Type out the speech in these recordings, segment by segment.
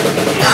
Thank you.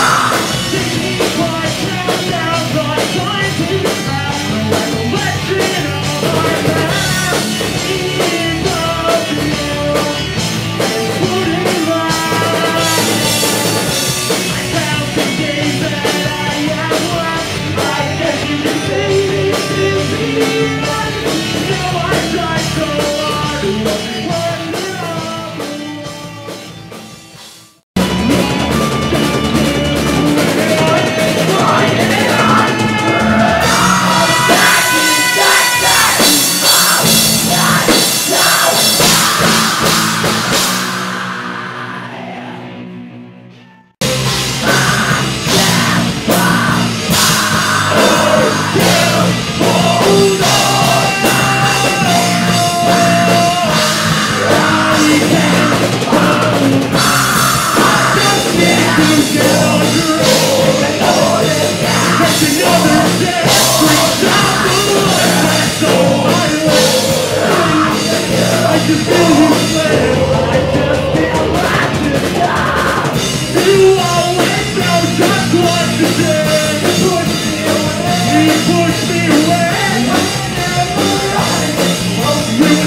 One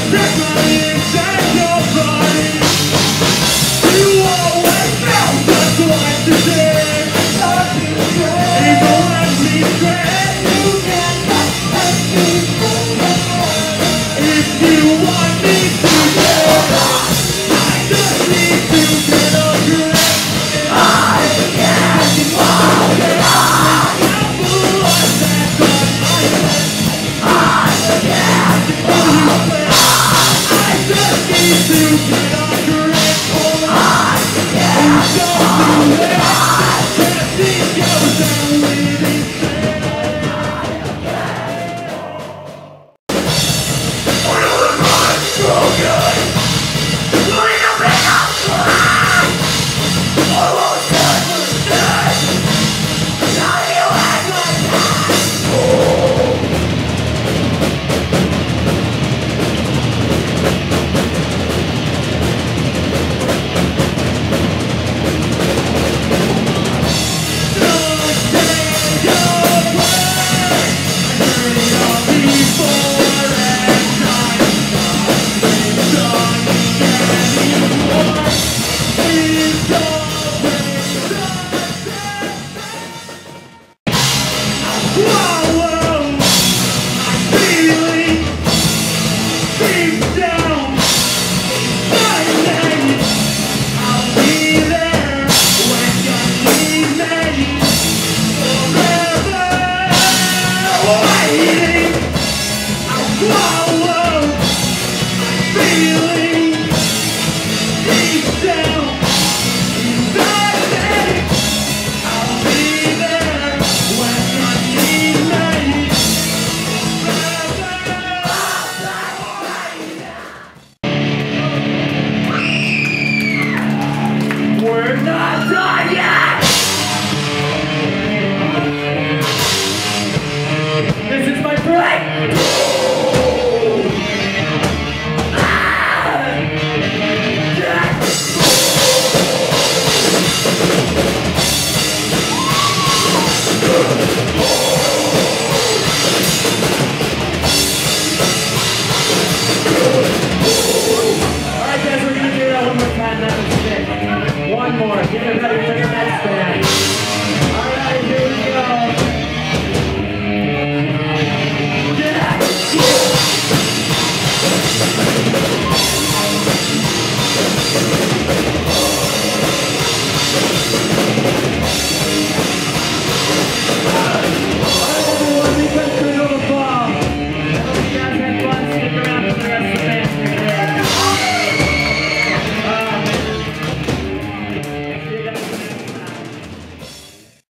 more.